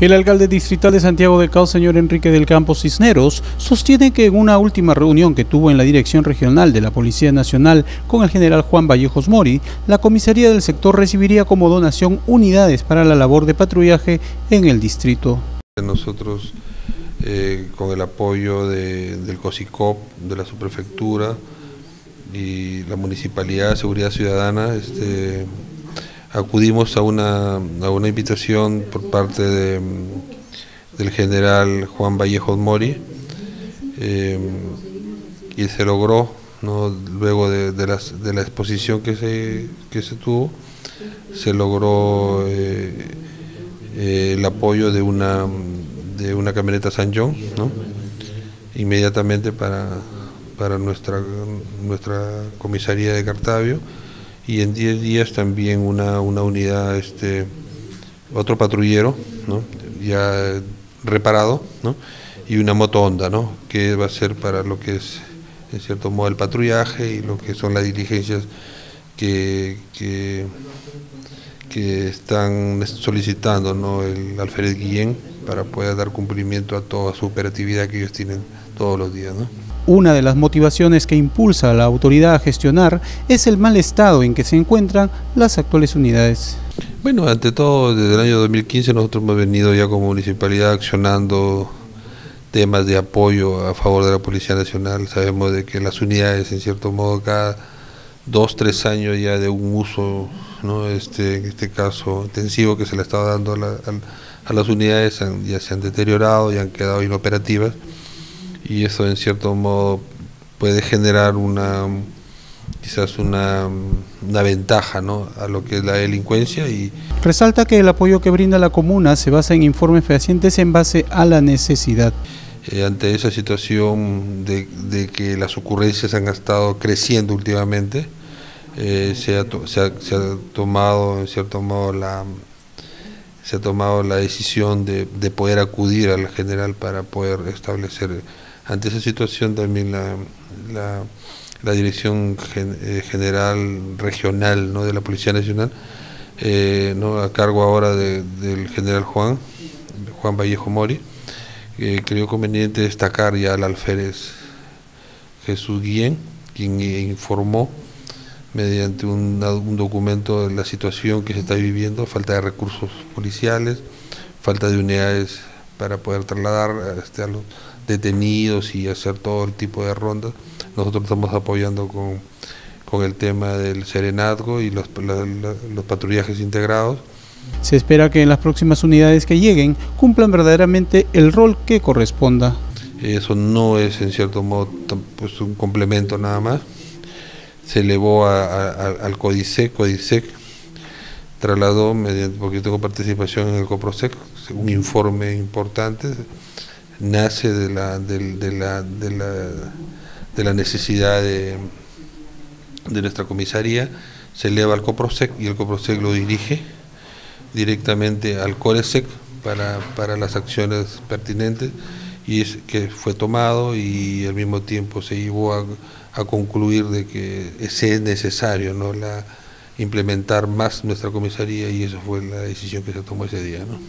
El alcalde distrital de Santiago de Cal, señor Enrique del Campo Cisneros, sostiene que en una última reunión que tuvo en la Dirección Regional de la Policía Nacional con el general Juan Vallejos Mori, la comisaría del sector recibiría como donación unidades para la labor de patrullaje en el distrito. Nosotros, eh, con el apoyo de, del COSICOP, de la subprefectura y la Municipalidad de Seguridad Ciudadana, este, acudimos a una, a una invitación por parte de, del general Juan Vallejos Mori eh, y se logró, ¿no? luego de, de, la exposición que se, que se tuvo, se logró eh, eh, el apoyo de una, de una camioneta San John, ¿no? inmediatamente para, para nuestra, nuestra comisaría de Cartavio y en 10 días también una, una unidad, este, otro patrullero, ¿no? ya reparado, ¿no? y una moto Honda, ¿no? que va a ser para lo que es, en cierto modo, el patrullaje y lo que son las diligencias que, que, que están solicitando ¿no? el alférez Guillén para poder dar cumplimiento a toda su operatividad que ellos tienen todos los días. ¿no? Una de las motivaciones que impulsa a la autoridad a gestionar es el mal estado en que se encuentran las actuales unidades. Bueno, ante todo, desde el año 2015 nosotros hemos venido ya como municipalidad accionando temas de apoyo a favor de la Policía Nacional. Sabemos de que las unidades, en cierto modo, cada dos, tres años ya de un uso, ¿no? este, en este caso intensivo que se le estaba dando a, la, a, a las unidades, ya se han deteriorado, y han quedado inoperativas y eso en cierto modo puede generar una quizás una, una, ventaja ¿no? a lo que es la delincuencia y resalta que el apoyo que brinda la comuna se basa en informes fehacientes en base a la necesidad. Eh, ante esa situación de, de, que las ocurrencias han estado creciendo últimamente, eh, se, ha se, ha, se, ha, tomado la se ha tomado la decisión de, de poder acudir al general para poder establecer ante esa situación también la, la, la Dirección eh, General Regional ¿no? de la Policía Nacional, eh, ¿no? a cargo ahora de, del general Juan, Juan Vallejo Mori, creo conveniente destacar ya al alférez Jesús Guillén, quien informó mediante un, un documento de la situación que se está viviendo, falta de recursos policiales, falta de unidades para poder trasladar este, a los detenidos y hacer todo el tipo de rondas. Nosotros estamos apoyando con, con el tema del serenazgo y los, la, la, los patrullajes integrados. Se espera que en las próximas unidades que lleguen cumplan verdaderamente el rol que corresponda. Eso no es en cierto modo pues, un complemento nada más. Se elevó al CODISEC, CODISEC trasladó, mediante, porque tengo participación en el COPROSEC, un informe importante, nace de la, de la, de la, de la necesidad de, de, nuestra comisaría, se eleva al COPROSEC y el COPROSEC lo dirige directamente al CORESEC para, para las acciones pertinentes y que fue tomado y al mismo tiempo se llevó a, concluir de que es necesario, ¿no? La, implementar más nuestra comisaría y eso fue la decisión que se tomó ese día. ¿no?